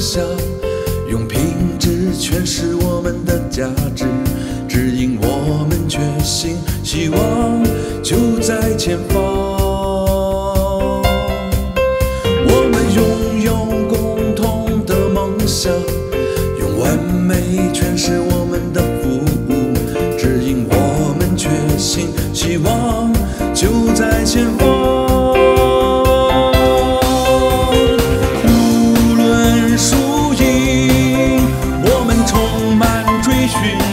想，用品质诠释我们的价值，指引我们决心，希望就在前方。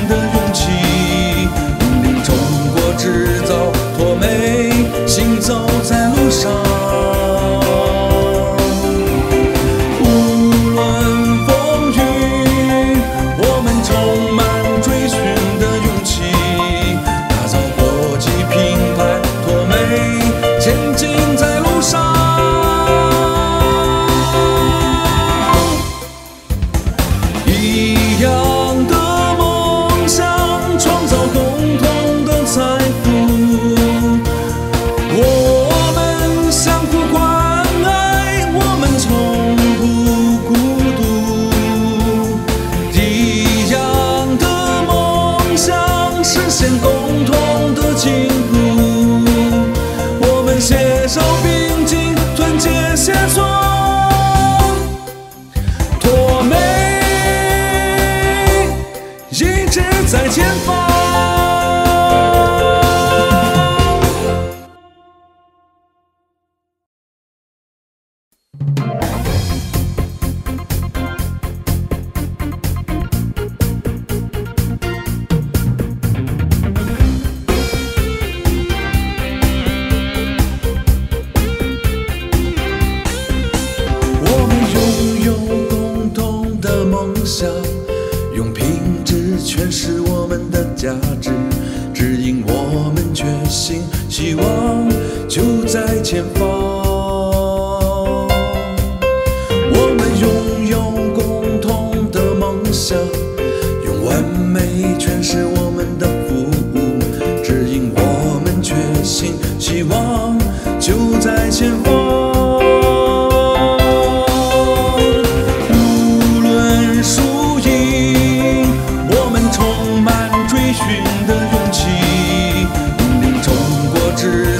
的勇气，引领中国制造多美，行走在团结协作，多美，一直在前方。想，用品质诠释我们的价值，指引我们决心，希望就在前方。我们拥有共同的梦想，用完美诠释我们的服务，指引我们决心，希望寻的勇气，引领中国之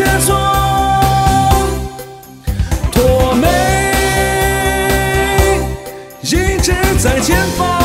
结协作，多美，一直在前方。